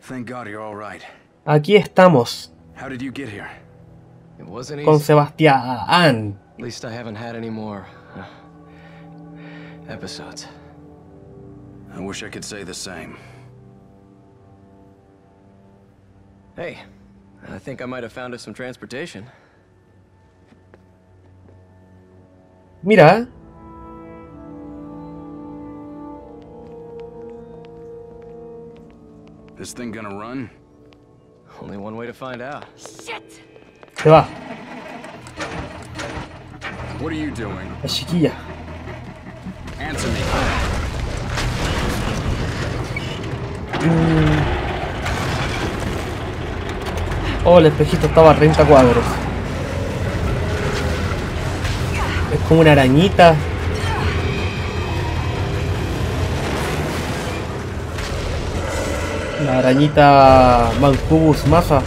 Thank God you're all right. Aquí estamos How did you get here? It wasn't con easy. Sebastián. At least I haven't had any more uh, episodes. I wish I could say the same. Hey, I think I might have found us some transportation. Mira, This thing gonna run? Only one way to find out. Shit! se va. What are you doing? La chiquilla. Answer me. Oh, el espejito estaba a 30 cuadros. Es como una arañita. La arañita Mancubus masa.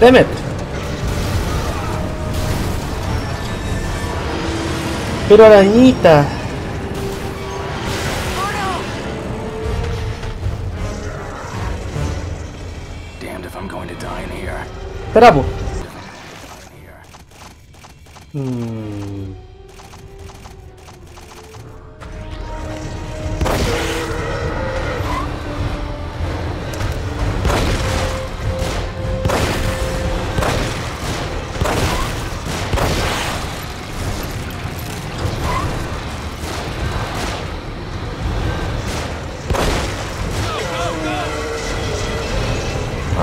Demet. Pero arañita. Damned if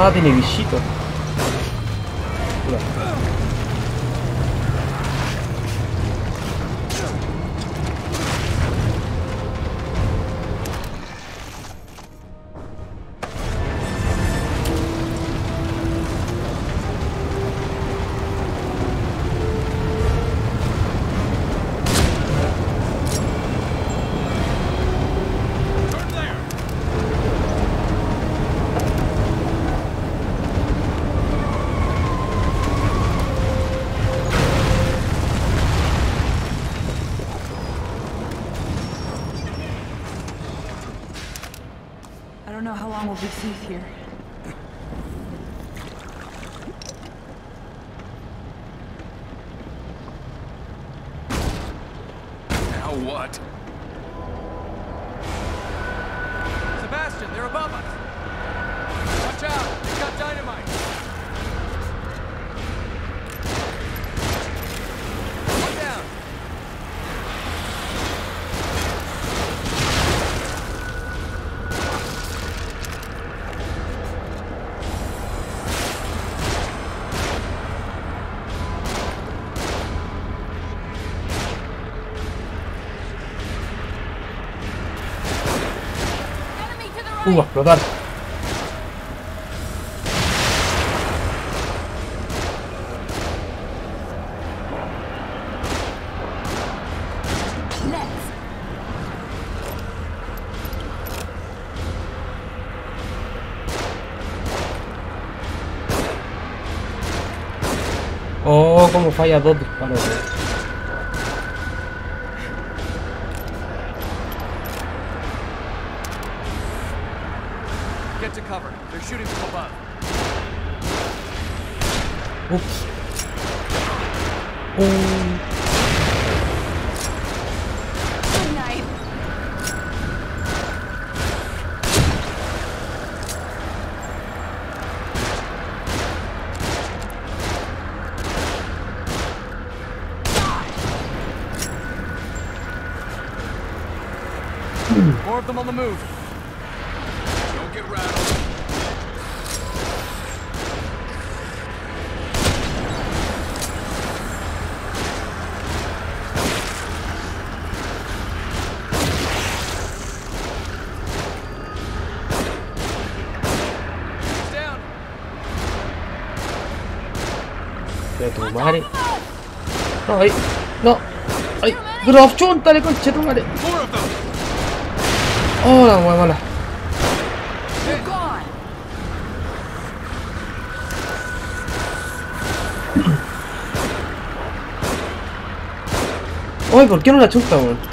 Ah, tiene bichito. Mira. Long we'll be safe here. Now what? Uh, a explotar. Oh, como falla dos disparos. Good night. More of them on the move. De tu. No, ahí. No. Ay, Graf, chúntale, conche tu madre. Oh, la wea mala. Ay, ¿por qué no la chunta, weón?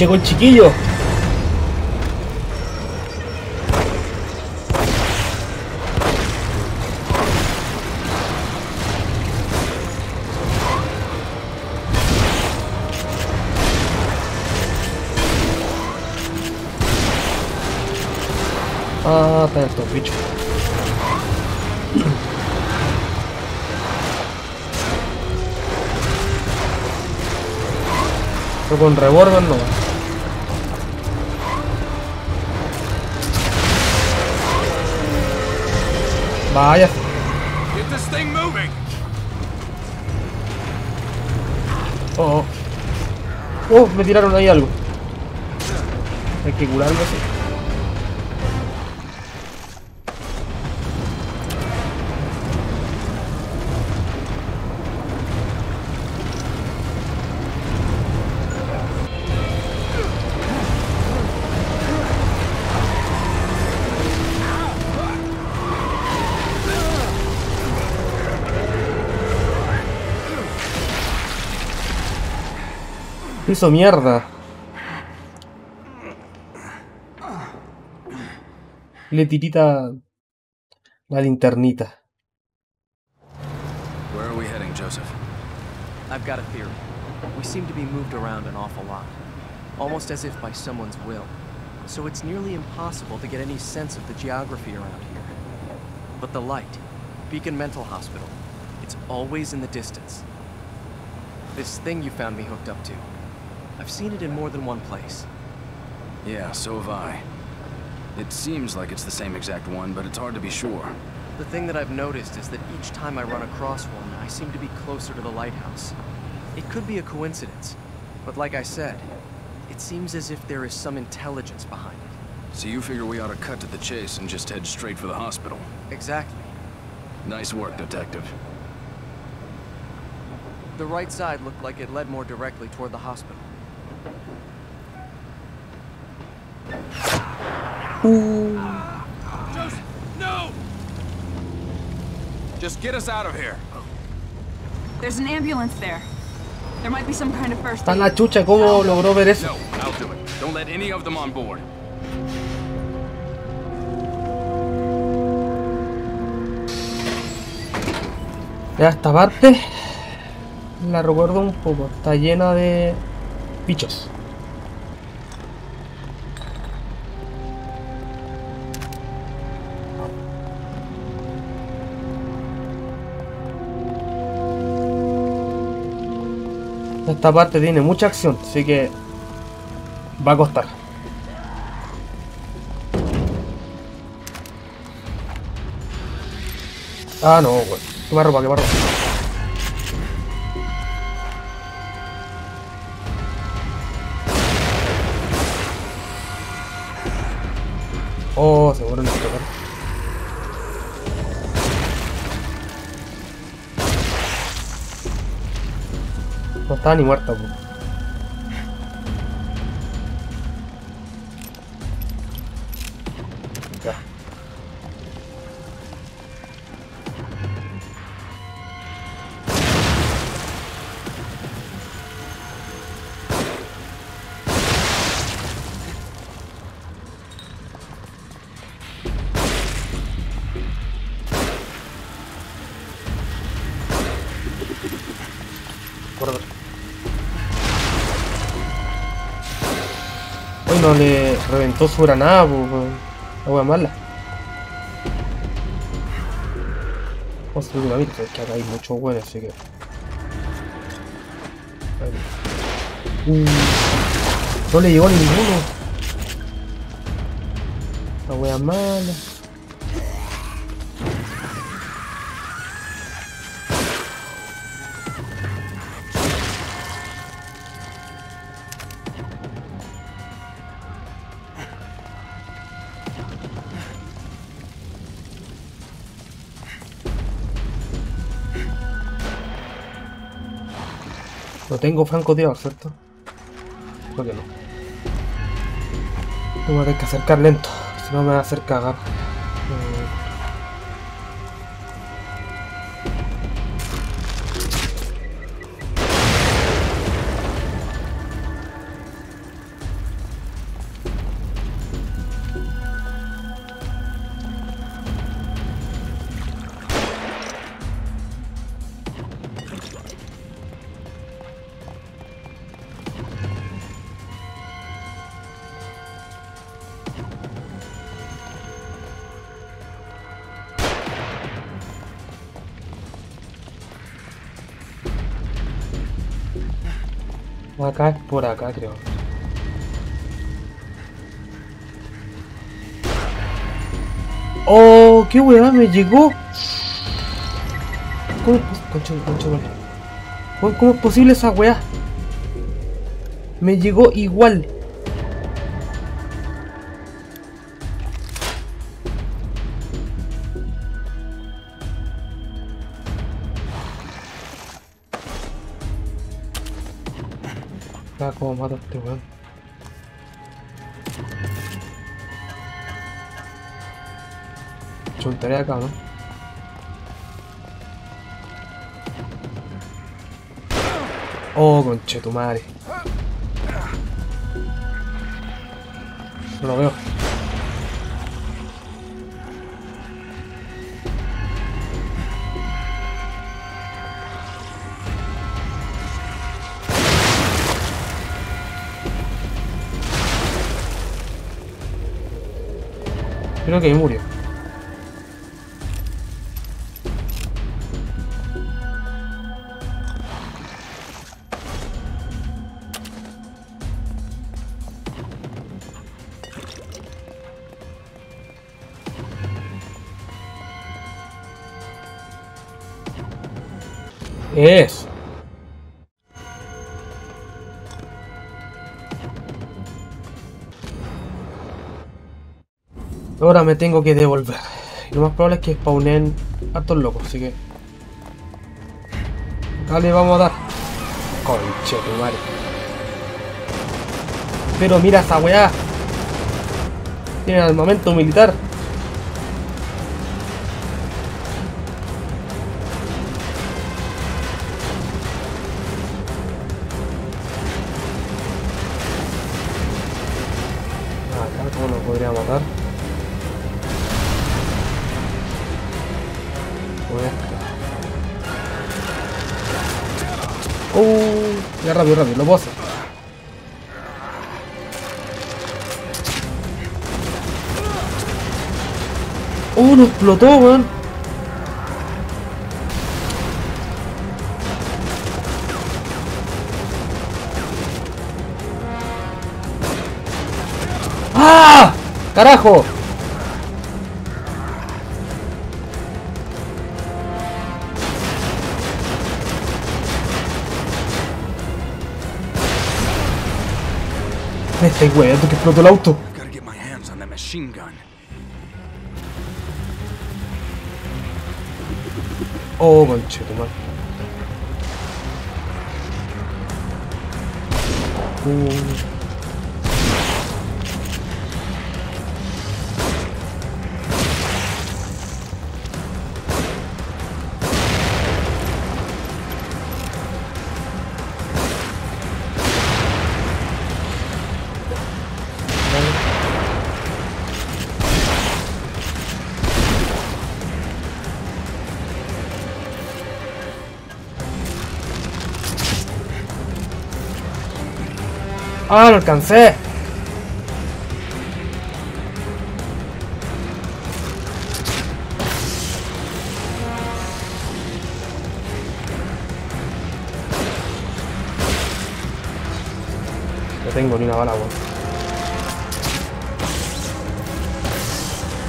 Llegó el chiquillo. Ah, están estos bichos. Pero con revólver no. Vaya. Get this thing moving! Oh, oh. Oh, me tiraron ahí algo. Hay que curarme así. Hizo mierda. Le tirita la linternita. Where are we heading, Joseph? I've got a theory. We seem to be moved around an awful lot. Almost as if by someone's will. So it's nearly impossible to get any sense of the geography around here. But the light, Beacon Mental Hospital, it's always in the distance. This thing you found me hooked up to, I've seen it in more than one place. Yeah, so have I. It seems like it's the same exact one, but it's hard to be sure. The thing that I've noticed is that each time I run across one, I seem to be closer to the lighthouse. It could be a coincidence, but like I said, it seems as if there is some intelligence behind it. So you figure we ought to cut to the chase and just head straight for the hospital. Exactly. Nice work, Detective. The right side looked like it led more directly toward the hospital. No! Just get us out of here. There's an ambulance there. There might be some kind of first Está aid. la chucha, ¿cómo logró ver eso? No, I'll do it. Don't let any of them on board. Ya esta parte la recuerdo un poco. Está llena de bichos. Esta parte tiene mucha acción, así que va a costar. Ah, no, güey. Quema ropa, quema ropa. Oh, seguro no tocar. No estaba ni muerta. Ya. Corre. No le reventó su granada, pues. La mala. Vamos a subir una vida, es que acá hay muchos buenos, así que. Uh, no le llegó a ninguno. La wea mala. No tengo francotirador, ¿cierto? Creo que no. Voy a tener que acercar lento, si no me va a hacer cagar. Acá es por acá, creo. ¡Oh! ¡Qué weá! ¡Me llegó! ¿Cómo es pos- concha, concha, madre. ¿Cómo, cómo es posible esa weá? Me llegó igual. Ah, cómo mato a este weón. Chuntaré acá, ¿no? Oh, conche tu madre. No lo veo. Creo que ahí murió. Es. Ahora me tengo que devolver. Y lo más probable es que spawnen hartos locos, así que. Dale, vamos a dar. Conche tu madre. Pero mira esa weá. Tiene armamento militar. Oh, no explotó, weón. ¡Ah! ¡Carajo! Me estáis weando que explotó el auto. 어, 많지구만. 오. ¡Ah, lo alcancé! No tengo ni una bala, weón.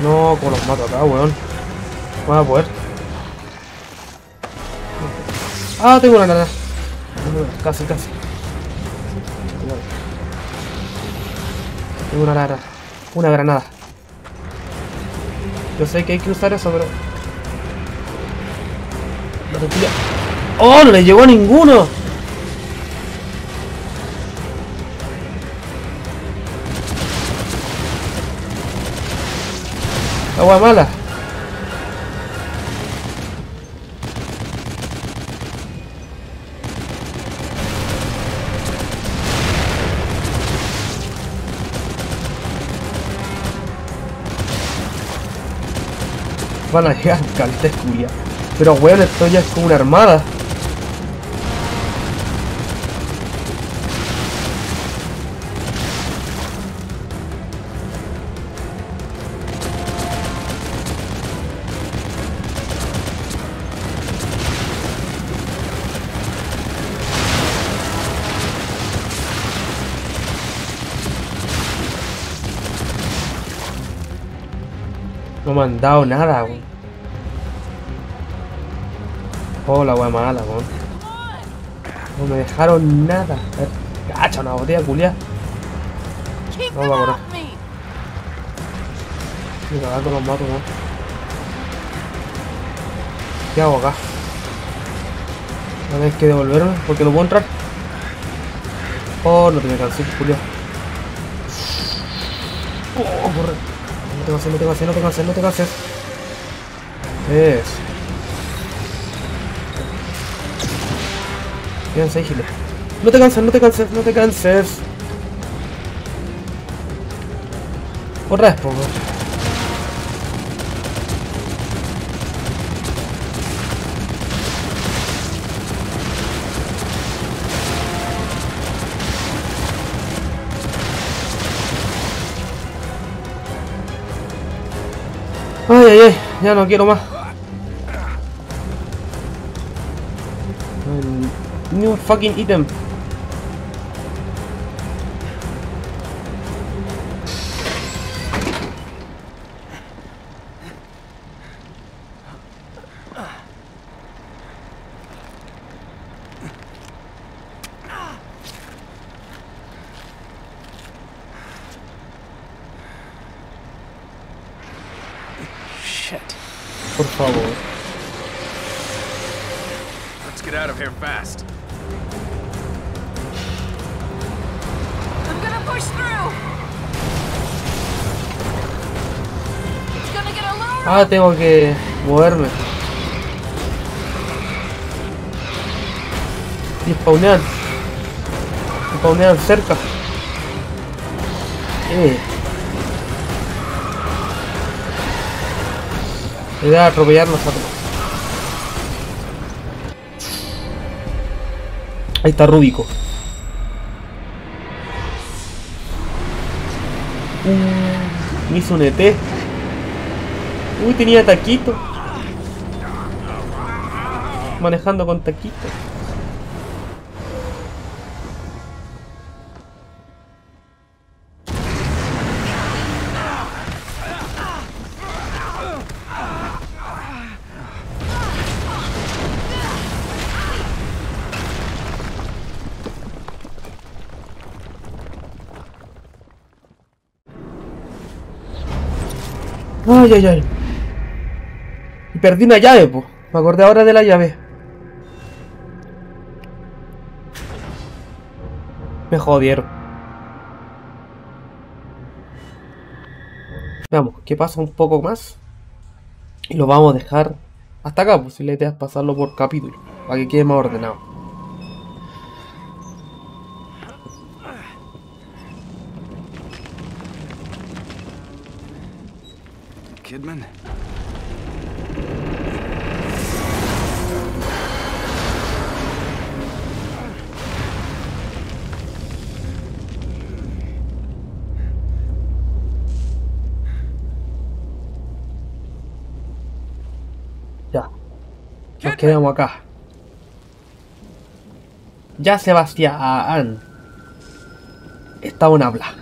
No, como los mato acá, weón. Van a poder. Ah, tengo una granada. Casi, casi. Tengo una granada. Una granada. Yo sé que hay que usar eso, pero... ¡Oh! ¡No le llegó a ninguno! Agua mala. Van a llegar culia. Pero weón, esto ya es como una armada. No me han dado nada, weón. Oh, la wea mala, weón. No me dejaron nada. A ver, Cacha, una botella culia. No, vámonos. off me! Me cagato los mato, weón. ¿Qué hago acá? ¿No que devolverme? Porque no puedo entrar. Oh, no te me cansé, Julio. Oh, corre. No te canses, no te canses, no te canses, no te canses. Eso. Quédense. No te canses, no te canses, no te canses. Vez, poco. Ay, ay, ay, ya no quiero más. New fucking item. Ah, tengo que moverme. Y spawnear. Spawnear cerca. Eh. Atropellarnos a todos. Ahí está Rúbico. Uh, me hizo un ET. Uy, tenía taquito. Manejando con taquito. Ay, ay, ay. Perdí una llave, pues. Me acordé ahora de la llave. Me jodieron. Veamos, ¿qué pasa un poco más? Y lo vamos a dejar hasta acá, pues si la idea pasarlo por capítulo, para que quede más ordenado. Kidman? Nos quedamos acá. Ya Sebastián. Está una habla.